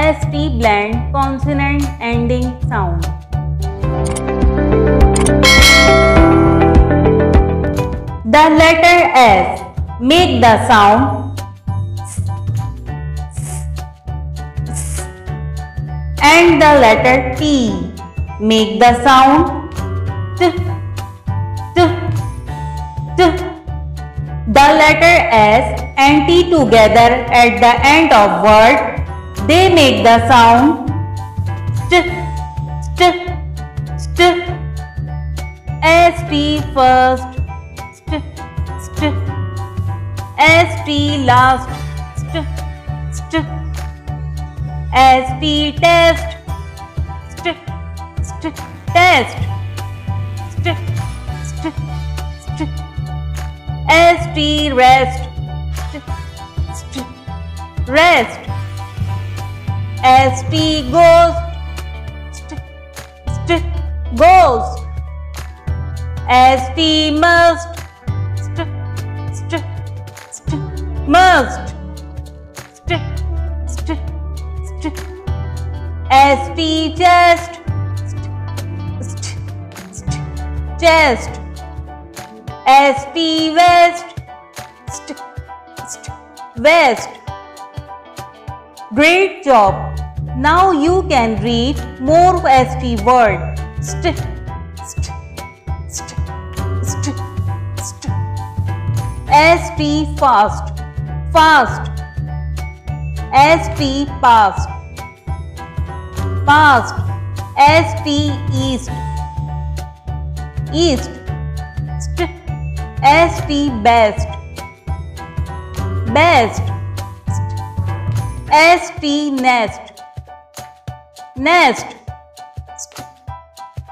ST blend consonant ending sound. The letter S make the sound S and the letter T make the sound t, t, t. The letter S and T together at the end of word they make the sound. St, st, st. ST first. St, st. Last, st, st, st test, st, st, test, st, st, st, st rest, st, st, rest, st goes, st, st, goes, st must, must. St st st st chest st st chest st west st st west great job now you can read more st word. St st st st st. St fast fast. Sp past past. Sp east east. St sp best best. Sp nest nest.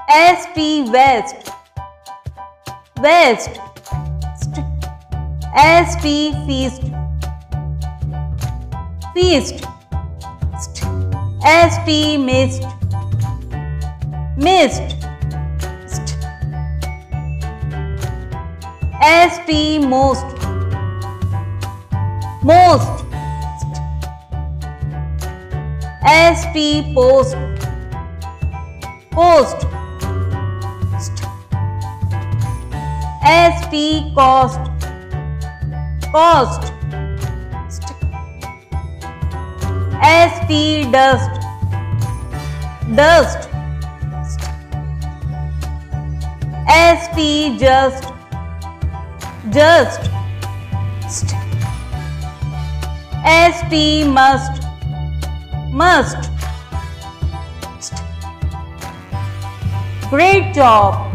Sp west. West. Sp feast. Feast. ST mist. Mist. ST most. Most sp post. Post. Sp cost. Cost. Sp dust. Dust. Sp just. Just. Sp must must. Great job